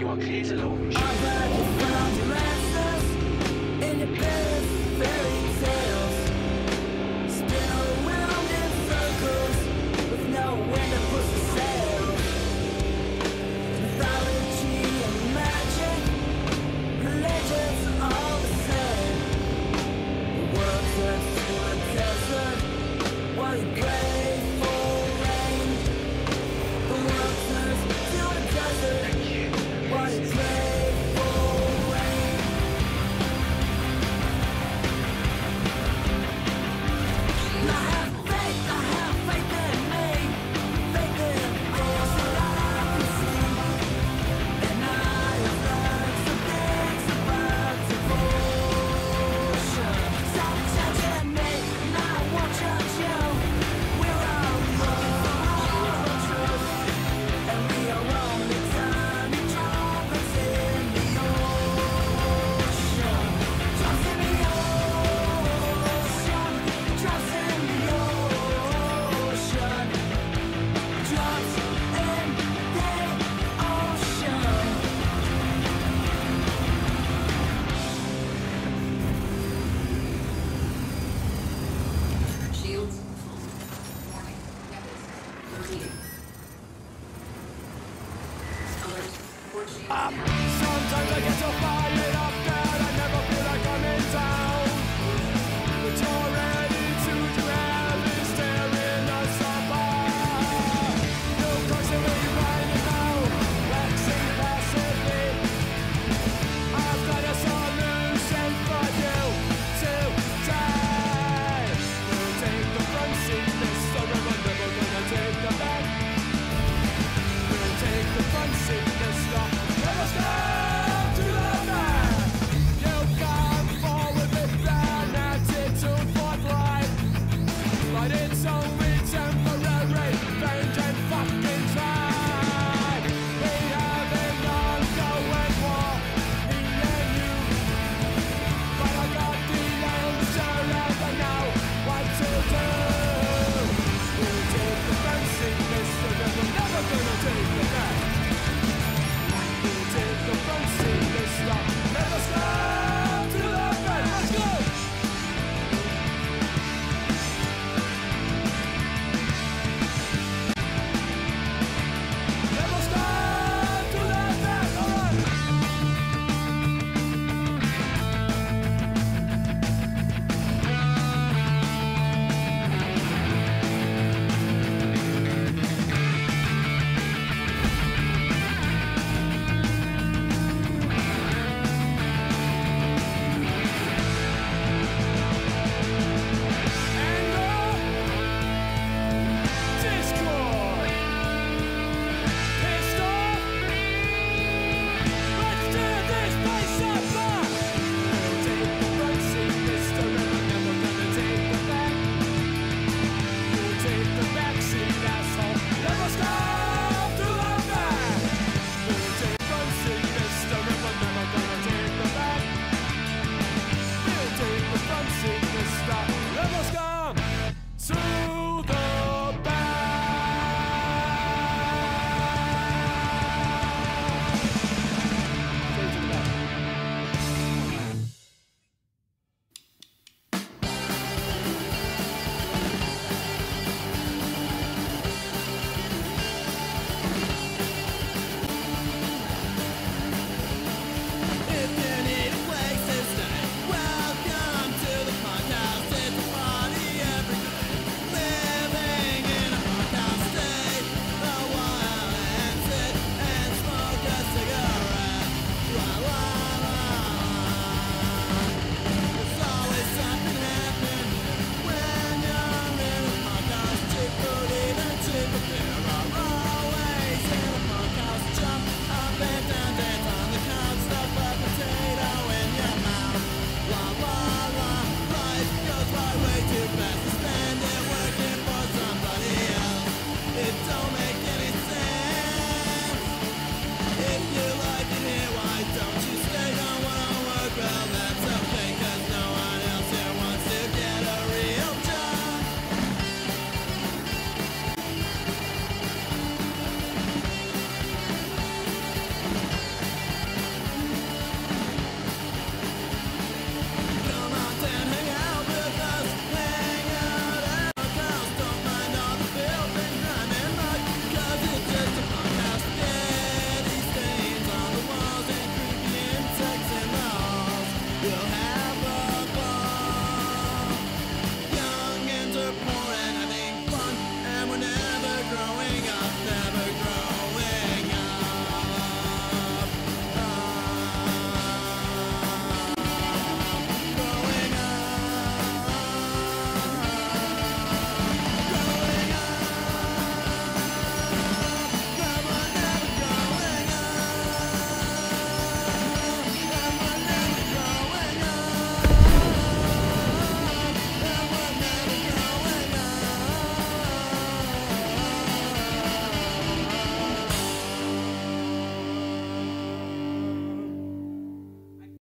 You to your best fairy tales. In circles with nowhere to the sail. Mythology and magic, all the same. The world to a desert while you Down. Sometimes I get so fired up that I never feel like I'm in town.